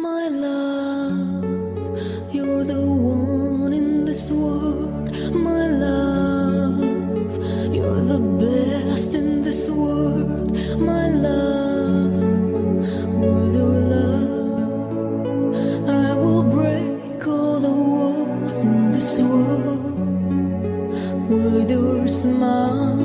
My love, you're the one in this world. My love, you're the best in this world. My love, with your love, I will break all the walls in this world. With your smile.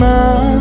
Mơ